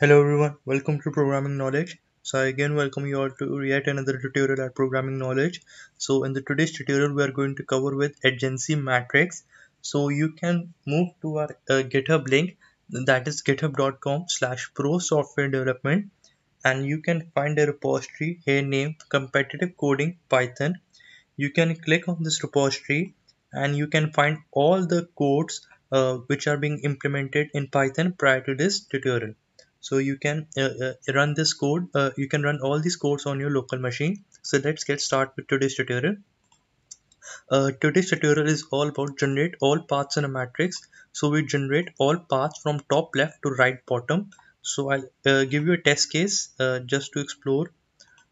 Hello everyone, welcome to Programming Knowledge. So I again welcome you all to yet another tutorial at Programming Knowledge. So in the today's tutorial we are going to cover with adjacency matrix. So you can move to our uh, GitHub link that is github.com slash pro software development and you can find a repository here named competitive coding python. You can click on this repository and you can find all the codes uh, which are being implemented in Python prior to this tutorial so you can uh, uh, run this code uh, you can run all these codes on your local machine. So let's get started with today's tutorial. Uh, today's tutorial is all about generate all paths in a matrix. So we generate all paths from top left to right bottom. So i'll uh, give you a test case uh, just to explore.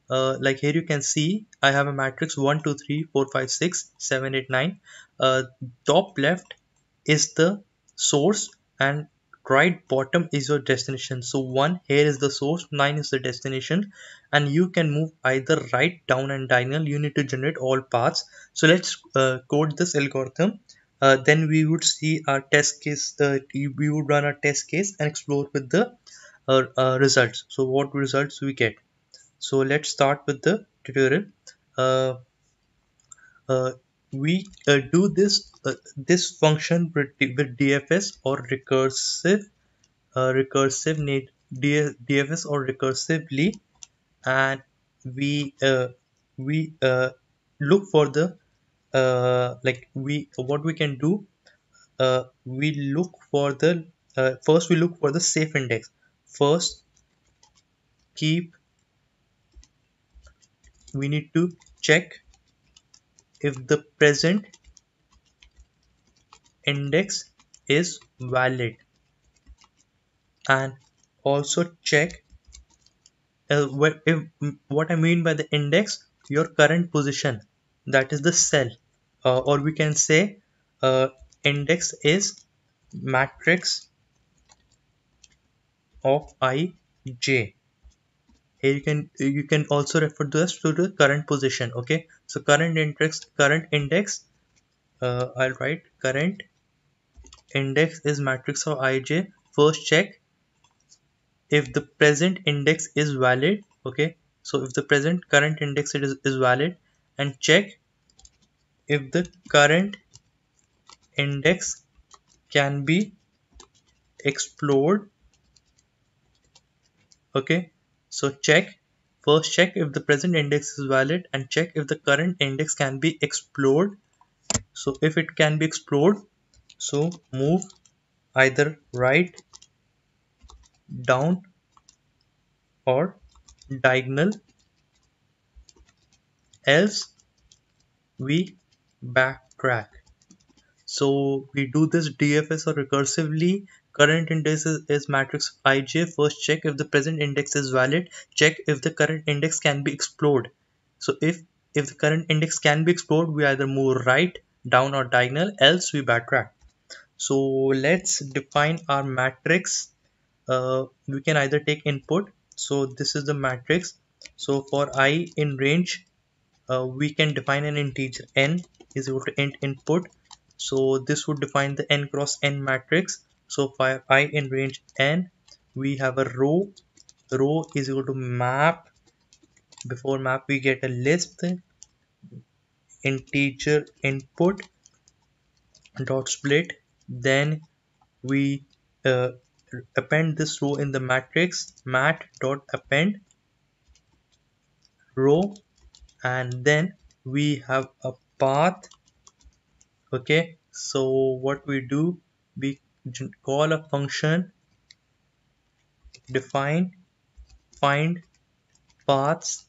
Like here you can see i have a matrix 1 2 3 4 5 6 7 8 9 top left is the source and right bottom is your destination. So one here is the source nine is the destination and you can move either right down and diagonal. You need to generate all paths. So let's uh, code this algorithm. Uh, then we would see our test case uh, we would run our test case and explore with the uh, uh, results. So what results we get? So let's start with the tutorial. Uh, we uh, do this uh, this function with, DFS or recursive uh, recursive need DFS or recursively and we uh, we uh, look for the uh, like we what we can do we look for the first we look for the safe index. First keep we need to check if the present index is valid. And also check uh, what, if, what I mean by the index your current position that is the cell. Uh, or we can say uh, index is matrix of i j. Here you can you can also refer to this to the current position okay so current index current index uh, I'll write current index is matrix of ij first check if the present index is valid okay? So if the present current index is, is valid and check if the current index can be explored okay? So check first check if the present index is valid and check if the current index can be explored. So if it can be explored so move either right down or diagonal. Else we backtrack. So we do this DFS or recursively current index is, is matrix ij first check if the present index is valid. Check if the current index can be explored. So if if the current index can be explored we either move right down or diagonal. Else we backtrack. So let's define our matrix. Uh, we can either take input. So this is the matrix. So for i in range uh, we can define an integer. N is equal to int input. So this would define the n cross n matrix so for i in range n we have a row row is equal to map. Before map we get a list integer input dot split. Then we uh, append this row in the matrix mat dot append row. And then we have a path. Okay. So what we do we call a function define find paths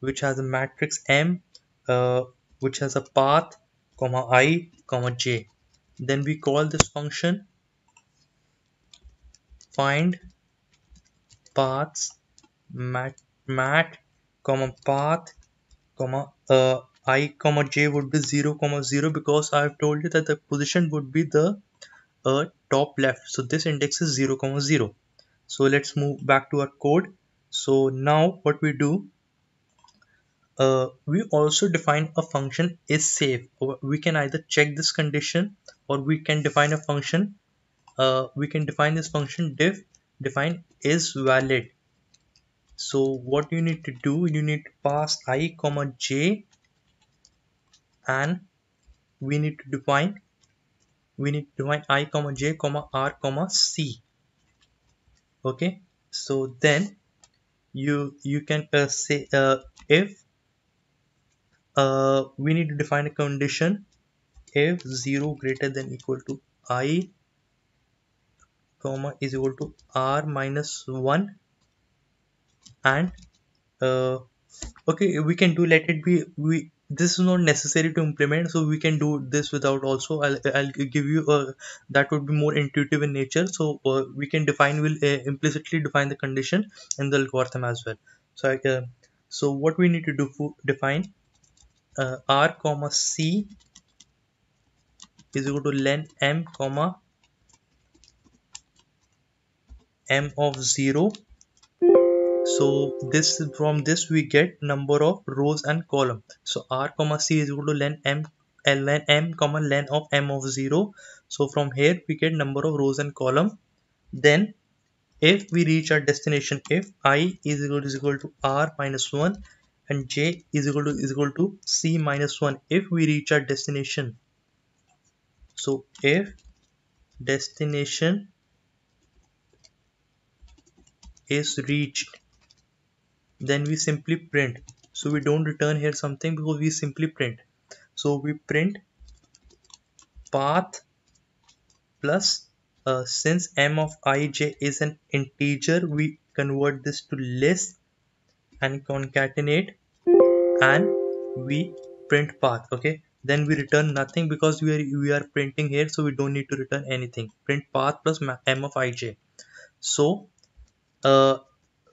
which has a matrix m uh, which has a path comma i comma j. Then we call this function find paths mat, mat comma path comma uh, i comma j would be 0 comma 0 because i have told you that the position would be the uh, top left. So this index is 0 comma 0 so let's move back to our code. So now what we do uh, we also define a function is safe. We can either check this condition or we can define a function. Uh, we can define this function diff define is valid. So what you need to do you need to pass i comma j and we need to define we need to define i comma j comma r comma c. Okay? So then you you can uh, say uh, if uh, we need to define a condition if 0 greater than equal to i comma is equal to r minus 1 and uh, okay we can do let it be we this is not necessary to implement so we can do this without also. I'll, I'll give you a that would be more intuitive in nature so uh, we can define will uh, implicitly define the condition in the algorithm as well. So uh, so what we need to do for define uh, r comma c is equal to len m comma m of 0 so this from this we get number of rows and column. So r comma c is equal to len m len m comma len of m of 0 so from here we get number of rows and column. Then if we reach our destination if i is equal to, is equal to r minus 1 and j is equal to is equal to c minus 1 if we reach our destination. So if destination is reached then we simply print. So we don't return here something because we simply print. So we print path plus uh, since m of ij is an integer we convert this to list and concatenate and we print path okay? Then we return nothing because we are we are printing here so we don't need to return anything. Print path plus m of ij so uh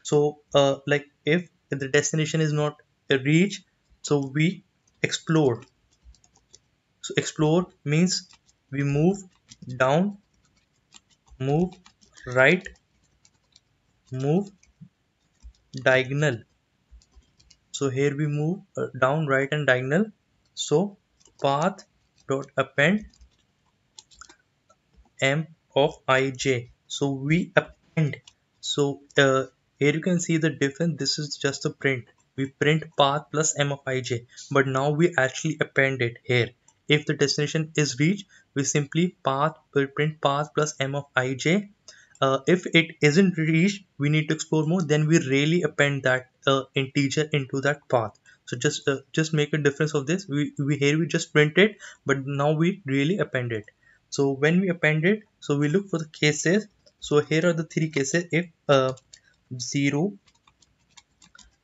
so uh like if the destination is not reached so we explore. So explore means we move down move right move diagonal. So here we move uh, down right and diagonal. So path dot append m of ij so we append. So uh, here you can see the difference. This is just a print. We print path plus m of ij but now we actually append it here. If the destination is reached we simply path we print path plus m of ij uh, if it isn't reached we need to explore more. Then we really append that uh, integer into that path. So just uh, just make a difference of this. We, we here we just print it but now we really append it. So when we append it so we look for the cases. So here are the three cases. If uh, 0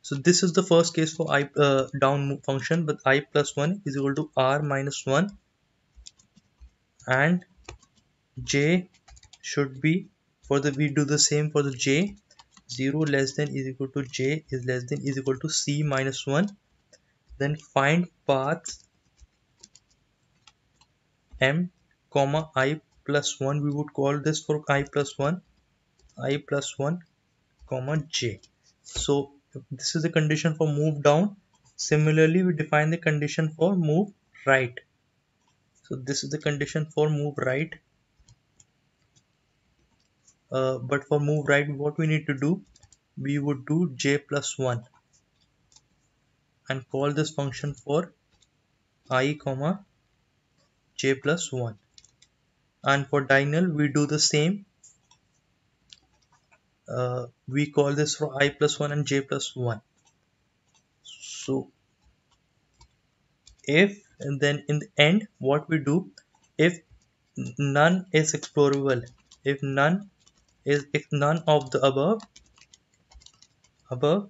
so this is the first case for i uh, down function but i plus 1 is equal to r minus 1 and j should be for the we do the same for the j. 0 less than is equal to j is less than is equal to c minus 1 then find path m comma i plus 1 we would call this for i plus 1 i plus 1 comma j. So this is the condition for move down. Similarly we define the condition for move right. So this is the condition for move right. Uh, but for move right what we need to do? We would do j plus 1 and call this function for i comma j plus 1 and for diagonal we do the same uh, we call this for i plus 1 and j plus 1 so if and then in the end what we do if none is explorable if none is if none of the above above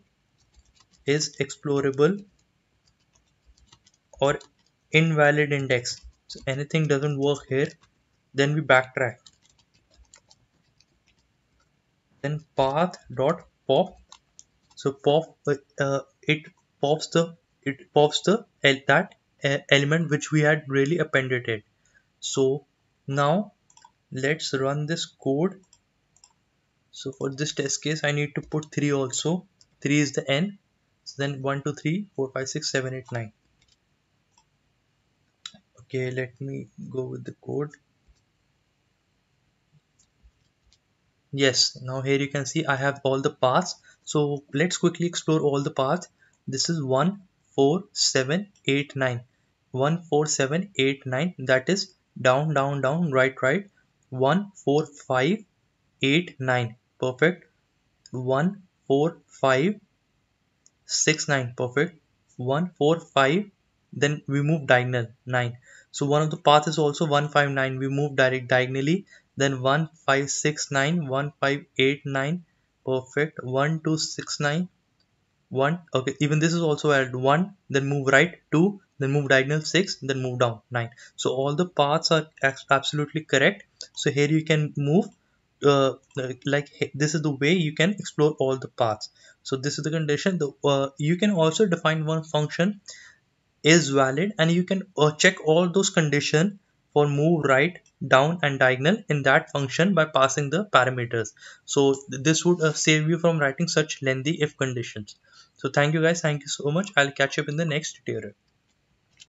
is explorable or invalid index. So anything doesn't work here then we backtrack then path dot pop. So pop uh, uh, it pops the it pops the that uh, element which we had really appended it. So now let's run this code. So for this test case I need to put 3 also. 3 is the n. So then 1 2 3 4 5 6 7 8 9 okay let me go with the code yes now here you can see I have all the paths. So let's quickly explore all the paths. This is 1 4 7 8 9 1 4 7 8 9 that is down down down right right. 1 4 5 8 9 perfect. 1 4 5 6 9 perfect. 1 4 5 then we move diagonal 9 so one of the path is also 159 we move direct diagonally. Then 1569 1589 perfect. 1269 1 okay even this is also added 1 then move right 2 then move diagonal 6 then move down 9 so all the paths are absolutely correct. So here you can move uh, like this is the way you can explore all the paths. So this is the condition. The, uh, you can also define one function is valid and you can uh, check all those conditions for move right down and diagonal in that function by passing the parameters. So this would uh, save you from writing such lengthy if conditions. So thank you guys. Thank you so much. I'll catch up in the next tutorial